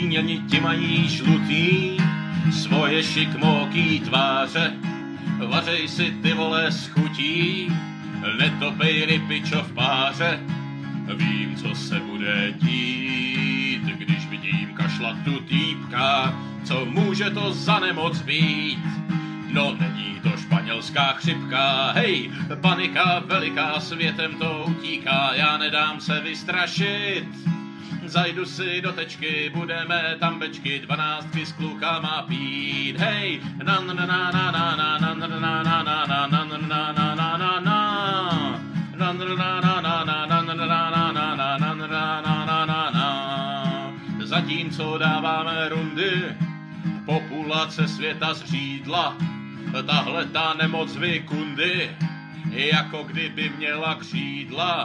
Číňani ti mají žlutý, svoje šikmoký tváře. Vařej si ty vole s chutí, netopej ryby, čo v páře. Vím, co se bude dít, když vidím kašlatu týpka, co může to za nemoc být. No není to španělská chřipka, hej, panika veliká světem to utíká, já nedám se vystrašit. Zajdu si do tečky, budeme tam bečky, dvanáctky s klukama pít, hej, na na na na na na na na na na na na na na na na na na na Zatímco dáváme rundy, populace světa zřídla, tahle ta nemoc vykundy, jako kdyby měla křídla.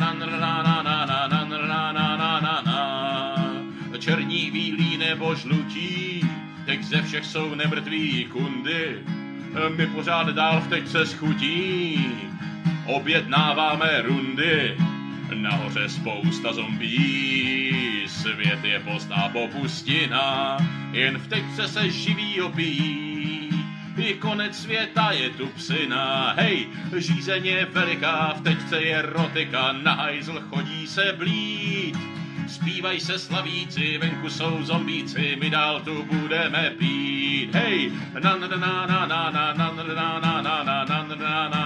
Černí, bílí nebo žlutí, teď ze všech jsou nemrtví kundy. My pořád dál v tečce schutí, objednáváme rundy. Nahoře spousta zombí, svět je post a popustina, jen v tečce se živí opíjí. I konec světa je tu psina, hej, žízeně veliká, v tečce je rotika, na hajzl chodí se blít. Zpívaj se slavíci, venku jsou zombíci, my dál tu budeme pít. Hej, na na na na na na na na na na na na na na